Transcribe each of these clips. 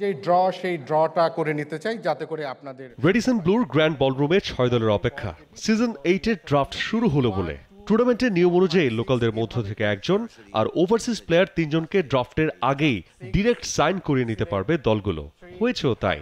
যে ড্র সেই ড্রটা করে নিতে চাই যাতে করে আপনাদের রেডিসন ব্লুর গ্র্যান্ড বলরুমে ছয় দলের অপেক্ষা। সিজন এইটের ড্রাফট শুরু হলো বলে। টুর্নামেন্টের নিয়ম অনুযায়ী লোকালদের মধ্য থেকে একজন আর ওভারসিজ প্লেয়ার তিনজনকে ড্রাফটের আগেই ডিরেক্ট সাইন করিয়ে নিতে পারবে দলগুলো। হয়েছেও তাই।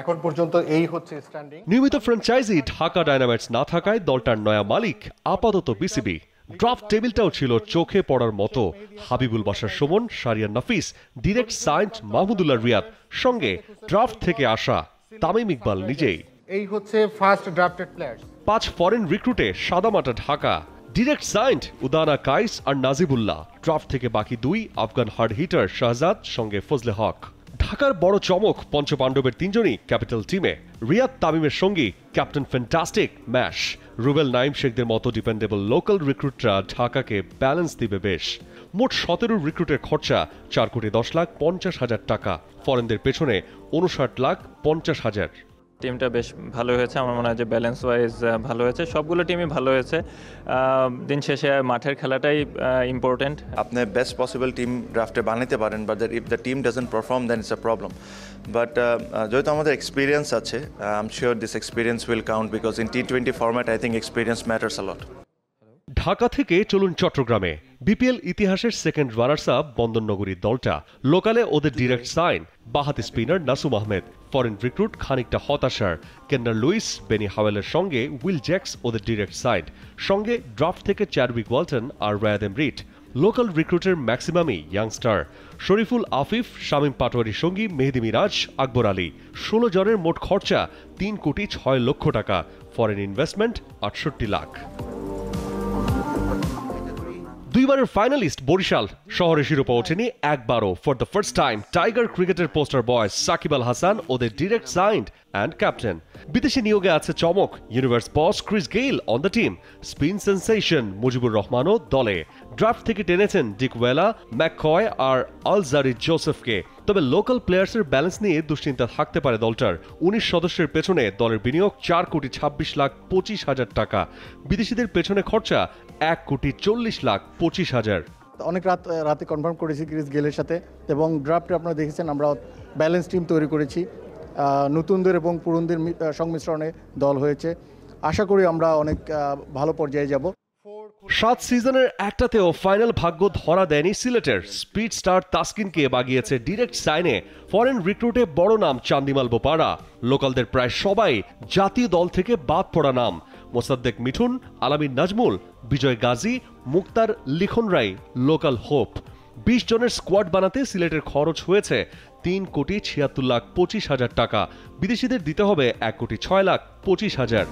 এখন পর্যন্ত এই হচ্ছে স্ট্যান্ডিং নিয়মিত ফ্র্যাঞ্চাইজি ঢাকা ডায়নামাইটস না থাকায় দলটার নয়া মালিক আপাতত বিসিবি ড্রাফট টেবিলটাও ছিল চোখে পড়ার মতো। হাবিবুল বাসার সুমন সারিয়া নাফিস ডিরেক্ট সাইন্ট মাহমুদুল্লাহ রিয়াদ সঙ্গে ড্রাফট থেকে আসা তামিম ইকবাল নিজেই। এই হচ্ছে ফার্স্ট ড্রাফটেড প্লেয়ার্স পাঁচ ফরেন রিক্রুটে সাদামাটা ঢাকা ডিরেক্ট সাইন্ট উদানা কাইস আর নাজিবুল্লাহ। ড্রাফট থেকে বাকি দুই আফগান হার্ড হিটার শাহজাদ সঙ্গে ফজলে হক। ঢাকার বড় চমক পঞ্চপাণ্ডবের তিনজনই ক্যাপিটাল টিমে। রিয়াদ তামিমের সঙ্গী ক্যাপ্টেন ফ্যান্টাস্টিক ম্যাশ। রুবেল নাইম শেখদের মতো ডিপেন্ডেবল লোকাল রিক্রুটরা ঢাকাকে ব্যালেন্স দিবে বেশ। মোট সতেরো রিক্রুটের খরচা চার কোটি দশ লাখ পঞ্চাশ হাজার টাকা। ফরেনদের পেছনে উনষাট লাখ পঞ্চাশ হাজার। টিমটা বেশ ভালো হয়েছে। আমার মনে হয় যে ব্যালেন্স ওয়াইজ ভালো হয়েছে। সবগুলো টিমই ভালো হয়েছে। দিন শেষে মাঠের খেলাটাই ইম্পর্টেন্ট আপনি বেস্ট পসিবল টিম ড্রাফটে বানাতে পারেন but if the team doesn't perform then it's a problem but যেহেতু আমাদের এক্সপিরিয়েন্স আছে I am sure this experience will count because in T twenty format I think experience matters আলট Dhaka থেকে চলুন চট্টগ্রামে। BPL ইতিহাসের সেকেন্ড রানার্স আপ বন্দরনগরীর দলটা। লোকালে ওদের direct sign বাহাতি spinner Nasum Ahmed. Foreign recruit খানিকটা হতাশার। কেন্নার লুইস, বেনি হাওয়েলের সঙ্গে উইল জ্যাক্স ওদের ডিরেক্ট সাইন সঙ্গে ড্রাফট থেকে চ্যাডউইক ওয়ালটন আর রায়াদেম রিট। লোকাল রিক্রুটের ম্যাক্সিমামই ইয়াংস্টার শরীফুল আফিফ, শামীম পাটোয়ারির সঙ্গী মেহেদি মিরাজ, আকবর আলী। ষোলো জনের মোট খরচা তিন কোটি ছয় লক্ষ টাকা। ফরেন ইনভেস্টমেন্ট আটষট্টি লাখ। দুইবারের ফাইনালিস্ট বরিশাল শহরে শিরোপা ওঠেনি, একবারও। For the first time tiger ক্রিকেটের পোস্টার বয় সাকিব আল হাসান ওদের ডিরেক্ট সাইন্ড অ্যান্ড ক্যাপ্টেন বিদেশি নিয়োগে আছে চমক। Universe boss Chris Gayle on the team spin sensation Mujibur রহমানও দলে। ড্রাফট থেকে টেনেছেন ডিক ওয়েলা ম্যাককয় আর আলজারি জোসেফকে তবে লোকাল প্লেয়ার্সের ব্যালেন্স নিয়ে দুশ্চিন্তা থাকতে পারে দলটার। উনিশ সদস্যের পেছনে দলের বিনিয়োগ চার কোটি ছাব্বিশ লাখ পঁচিশ হাজার টাকা। বিদেশিদের পেছনে খরচা এক কোটি চল্লিশ লাখ পঁচিশ হাজার। অনেক রাত, রাতে কনফার্ম করেছি ক্রিস গেলের সাথে। এবং ড্রাফটে আপনারা দেখেছেন, আমরা ব্যালেন্স টিম তৈরি করেছি। নতুনদের এবং পুরনদের সংমিশ্রণে দল হয়েছে। আশা করি আমরা অনেক ভালো পর্যায়ে যাব। সাত সিজনের একটাতেও ফাইনাল ভাগ্য ধরা দেয়নি সিলেটের। স্পিড স্টার তাস্কিনকে বাগিয়েছে ডিরেক্ট সাইনে। ফরেন রিক্রুটে বড় নাম চান্দিমাল বোপাড়া। লোকালদের প্রায় সবাই জাতীয় দল থেকে বাদ পড়া নাম। Mosaddek Mithun, Alamin Nazmul, Bijoy Gazi, Mukhtar Likhon Roy, local hope. বিশ জনের স্কোয়াড বানাতে সিলেটের খরচ হয়েছে তিন কোটি ছিয়াত্তর লাখ পঁচিশ হাজার টাকা। বিদেশিদের দিতে হবে এক কোটি ছয় লাখ পঁচিশ হাজার।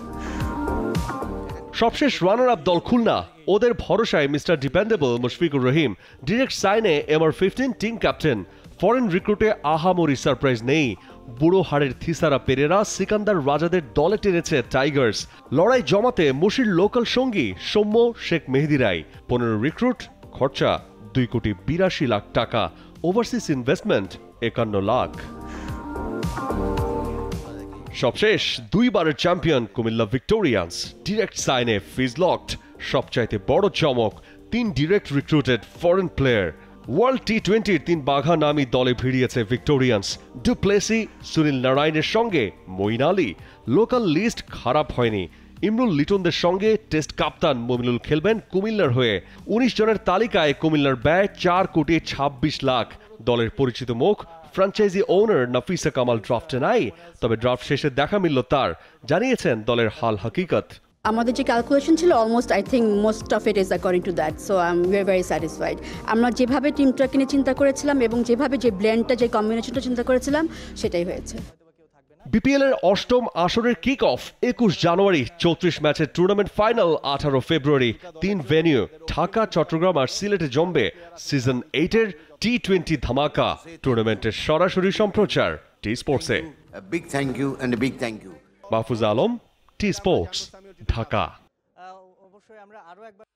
সবশেষ রানার আপ দল খুলনা। ওদের ভরসায় mister dependable Mushfiqur Rahim. Direct সাইনে MR fifteen team captain foreign রিক্রুটে আহামরি সারপ্রাইজ নেই। বুড়ো হাড়ের থিসারা পেরেরা সিকান্দার রাজাদের দলে টেনেছে টাইগার্স লড়াই জমাতে মুশির লোকাল সঙ্গী সৌম্য শেখ মেহেদি রায়। পনেরো রিক্রুট খরচা। দুই কোটি বিরাশি লাখ টাকা। ওভারসিজ ইনভেস্টমেন্ট একান্ন লাখ। সবশেষ, দুইবারের চ্যাম্পিয়ন কুমিল্লা ভিক্টোরিয়ান্স ডিরেক্ট সাইনে ফিজ লকড সবচাইতে বড় চমক, তিন direct recruited foreign player world T টোয়েন্টির তিন বাঘা নামী দলে ভিড়িয়েছে ভিক্টোরিয়ান্স ডুপ্লেসি সুনীল নারায়ণের সঙ্গে মঈন আলী। লোকাল লিস্ট খারাপ হয়নি। ইমরুল লিটনদের সঙ্গে টেস্ট কাপ্তান মমিনুল খেলবেন কুমিল্লার হয়ে। উনিশ জনের তালিকায় কুমিল্লার ব্যয় চার কোটি ছাব্বিশ লাখ। দলের পরিচিত মুখ ফ্র্যাঞ্চাইজি ওনার নাফিসা কামাল ড্রাফটে নাই, তবে ড্রাফট শেষে দেখা মিলল তার, জানিয়েছেন দলের হাল হাকিকত। আমাদের যে ক্যালকুলেশন ছিল almost I think most of it is according to that so I am very very satisfied আমরা যেভাবে টিমটাকে নিয়ে চিন্তা করেছিলাম এবং যেভাবে যে ব্ল্যান্ডটা যে কম্বিনেশনটা চিন্তা করেছিলাম, সেটাই হয়েছে। বিপিএল এর অষ্টম আসরের কিক অফ একুশ জানুয়ারি চৌত্রিশ ম্যাচের টুর্নামেন্ট ফাইনাল আঠারো ফেব্রুয়ারি। তিন ভেনিউ ঢাকা চট্টগ্রাম আর সিলেটে জমবে সিজন এইটের টি টোয়েন্টি ধামাকা। টুর্নামেন্টের সরাসরি সম্প্রচার টি স্পোর্টসে thank you and a big thank you. Mahfuz Alam T sports Dhaka. অবশ্যই আমরা আরও একবার